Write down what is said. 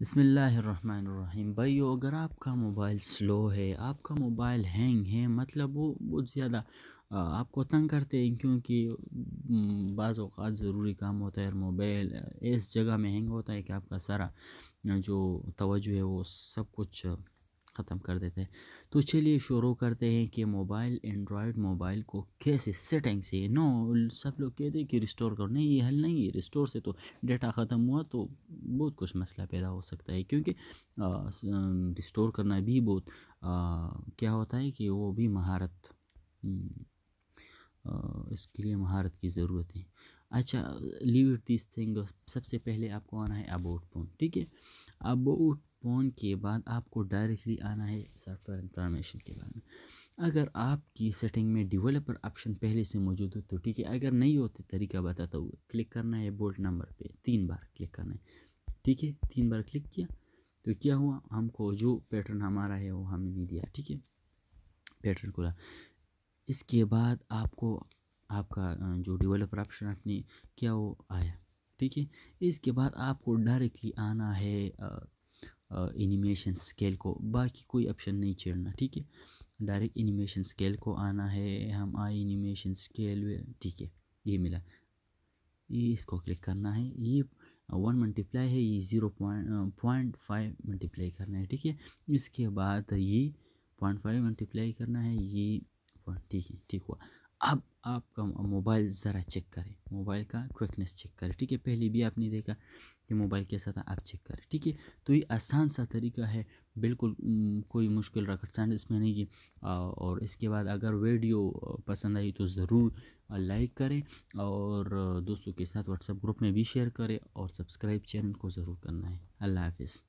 بسم اللہ الرحمن الرحیم۔ بھائیو، اگر آپ کا موبائل سلو ہے، آپ کا موبائل ہینگ ہے مطلب وہ بہت زیادہ آپ کو تنگ کرتے ہیں، کیونکہ بعض اوقات ضروری کام ہوتا ہے اور موبائل اس جگہ میں ہینگ ہوتا ہے کہ آپ کا سارا، جو توجہ ہے، وہ سب کچھ ختم کر دیتے ہیں۔ تو چلیے شروع کرتے ہیں کہ موبائل اینڈرائڈ موبائل کو کیسے سیٹنگ سے نو، سب لوگ کہتے ہیں کہ ریسٹور کرو۔ نہیں، یہ حل نہیں ہے۔ ریسٹور سے تو ڈیٹا ختم ہوا تو بہت کچھ مسئلہ پیدا ہو سکتا ہے۔ کیونکہ ریسٹور کرنا بھی بہت کیا ہوتا ہے کہ وہ بھی مہارت اس کے لیے مہارت کی ضرورت ہے۔ اچھا لیو اٹ دس تھنگ سب سے پہلے آپ کو آنا ہے ابوٹ فون ٹھیک ہے؟ ابوٹ فون کے بعد آپ کو ڈائریکٹلی آنا ہے سافٹ ویئر انفارمیشن کے بارے میں۔ اگر آپ کی سیٹنگ میں ڈیولپر آپشن پہلے سے موجود ہو تو ٹھیک ہے، اگر نہیں ہوتے، طریقہ بتاتا ہوں۔ کلک کرنا ہے بولٹ نمبر پہ، تین بار کلک کرنا ہے۔ ٹھیک ہے، تین بار کلک کیا۔ تو کیا ہوا؟ ہم کو جو پیٹرن ہمارا ہے وہ ہمیں نہیں دیا، ٹھیک ہے۔ پیٹرن کھلا۔ اس کے بعد آپ کو، آپ کا جو ڈیولپر آپشن اپنی، کیا وہ آیا؟ ٹھیک ہے۔ اس کے بعد آپ کو ڈائریکٹلی آنا ہے انیمیشن اسکیل کو باقی کوئی آپشن نہیں چھیڑنا، ٹھیک ہے؟ ڈائریکٹ انیمیشن اسکیل کو آنا ہے، ہم آئے انیمیشن اسکیل ٹھیک ہے، یہ ملا۔ یہ اس کو کلک کرنا ہے۔ یہ ون ملٹیپلائی ہے، یہ zero point point five multiply کرنا ہے، ٹھیک ہے؟ اس کے بعد یہ پوائنٹ فائیو ملٹیپلائی کرنا ہے، یہ ٹھیک ہے، ٹھیک ہوا۔ اب آپ کا موبائل ذرا چیک کریں۔ موبائل کا کوئکنیس چیک کریں۔ ٹھیک ہے، پہلے بھی آپ نے دیکھا کہ موبائل کیسا تھا، آپ چیک کریں۔ ٹھیک ہے، تو یہ آسان سا طریقہ ہے۔ بالکل کوئی مشکل رکھٹ سائنس اس میں نہیں ہے۔ اور اس کے بعد اگر ویڈیو پسند آئی تو ضرور لائک کریں۔ اور دوستوں کے ساتھ واٹس ایپ گروپ میں بھی شیئر کریں۔ اور سبسکرائب چینل کو ضرور کرنا ہے۔ اللہ حافظ۔